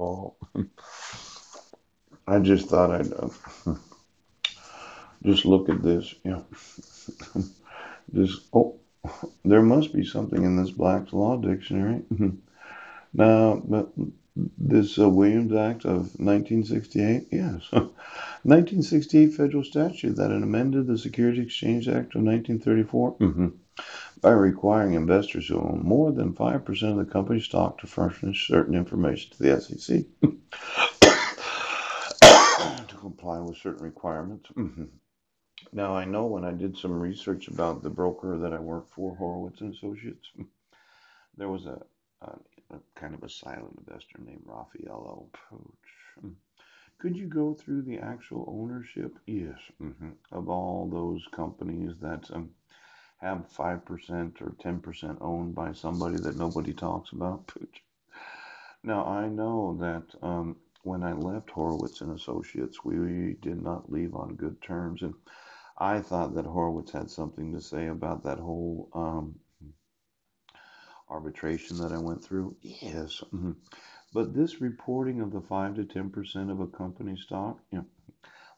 Paul. I just thought I'd uh, just look at this. Yeah. just, oh, there must be something in this Black's Law Dictionary. now, but this uh, Williams Act of 1968, yes. 1968 federal statute that had amended the Securities Exchange Act of 1934 mm-hmm. By requiring investors who own more than 5% of the company's stock to furnish certain information to the SEC to comply with certain requirements. Now, I know when I did some research about the broker that I work for, Horowitz and Associates, there was a, a, a kind of a silent investor named Raffaello Poach. Could you go through the actual ownership? Yes, mm-hmm. of all those companies that um, have 5% or 10% owned by somebody that nobody talks about? Now, I know that um, when I left Horowitz and Associates, we did not leave on good terms. And I thought that Horowitz had something to say about that whole um, arbitration that I went through. Yes. Mm-hmm. But this reporting of the 5 to 10% of a company stock, you know,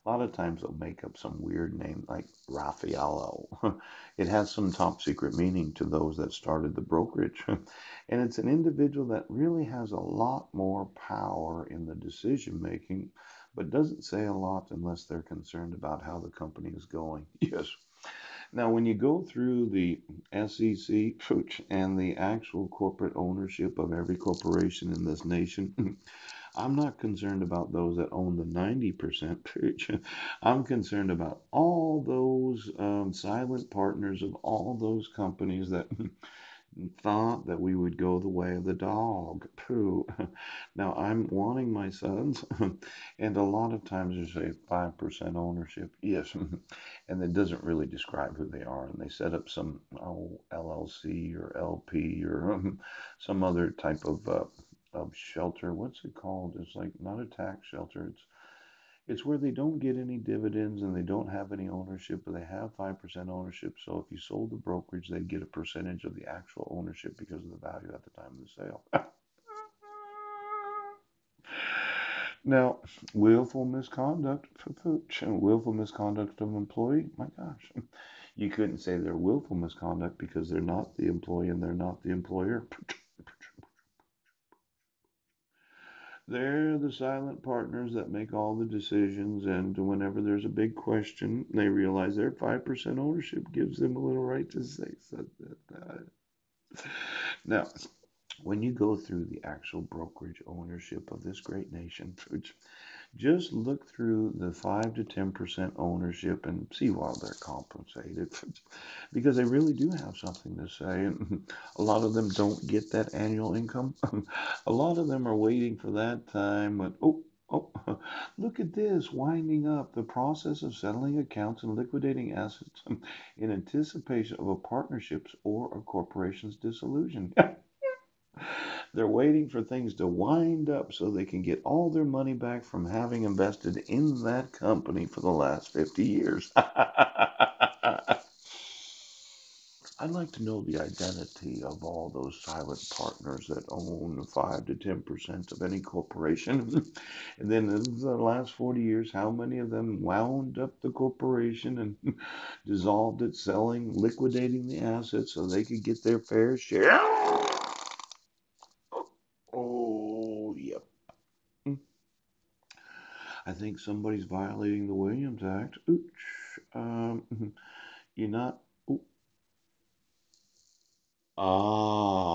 a lot of times they'll make up some weird name like Raffaello. it has some top secret meaning to those that started the brokerage. and it's an individual that really has a lot more power in the decision making but doesn't say a lot unless they're concerned about how the company is going. Yes. Now, when you go through the SEC and the actual corporate ownership of every corporation in this nation, I'm not concerned about those that own the 90%. I'm concerned about all those um, silent partners of all those companies that thought that we would go the way of the dog. Pooh. Now I'm wanting my sons, and a lot of times you say 5% ownership. Yes. and it doesn't really describe who they are. And they set up some oh, LLC or LP or some other type of, uh, of shelter. What's it called? It's like not a tax shelter. It's it's where they don't get any dividends and they don't have any ownership, but they have 5% ownership. So if you sold the brokerage, they'd get a percentage of the actual ownership because of the value at the time of the sale. now, willful misconduct, willful misconduct of employee, my gosh. You couldn't say they're willful misconduct because they're not the employee and they're not the employer. They're the silent partners that make all the decisions, and whenever there's a big question, they realize their 5% ownership gives them a little right to say something. Now, when you go through the actual brokerage ownership of this great nation, just look through the 5 to 10% ownership and see why they're compensated because they really do have something to say. And a lot of them don't get that annual income. a lot of them are waiting for that time when, oh, Oh, look at this, winding up the process of settling accounts and liquidating assets in anticipation of a partnership's or a corporation's dissolution. They're waiting for things to wind up so they can get all their money back from having invested in that company for the last 50 years. I'd like to know the identity of all those silent partners that own 5 to 10% of any corporation. and then in the last 40 years, how many of them wound up the corporation and dissolved it, selling, liquidating the assets so they could get their fair share? I think somebody's violating the Williams Act. Ooch. Um, you're not. Ooh. Ah.